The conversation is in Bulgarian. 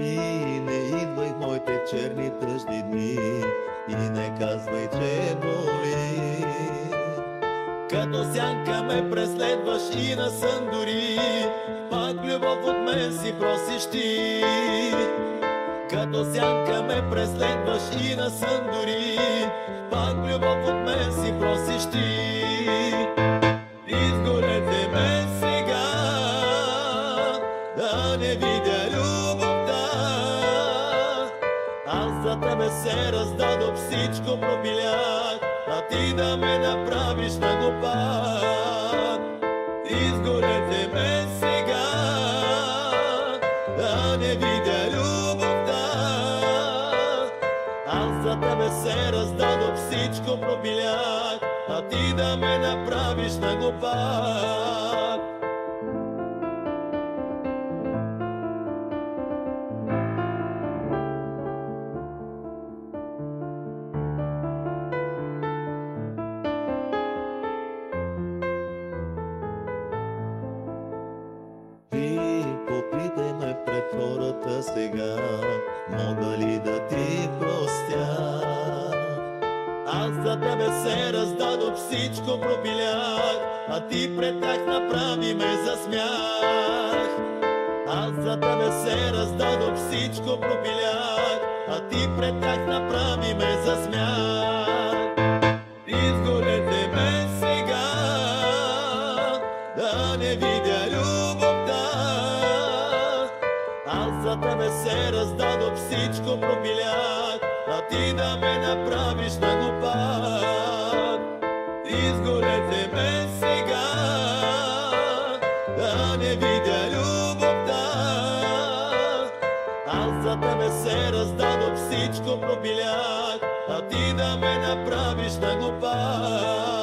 И не идвай в моите черни тъжни дни. И не казвай, че боли. Като сянка ме преследваш и на сън дори Пак любов от мен си просиш ти Като сянка ме преследваш и на сън дори Пак любов от мен си просиш ти Изгорете ме сега Да не видя За тебе се раздадох всичко пропилях А ти да ме направиш на глупак Изгорете ме сега Да не видя любовта. Аз за тебе се раздадох всичко пропилях А ти да ме направиш на Ти сега, мога ли да ти простя? Аз за тебе се раздадох всичко пропилях, а ти пред тях направи ме за смях. Аз за тебе се раздадох всичко пропилях, а ти пред тях направи ме за смях. Изгорете ме сега, да не видя любовта. За тебе се раздадох всичко пропилях, а ти да ме направиш на глупак. Изгорете ме сега, да не видя любовта. За тебе се раздадох всичко пропилях, а ти да ме направиш на глупак.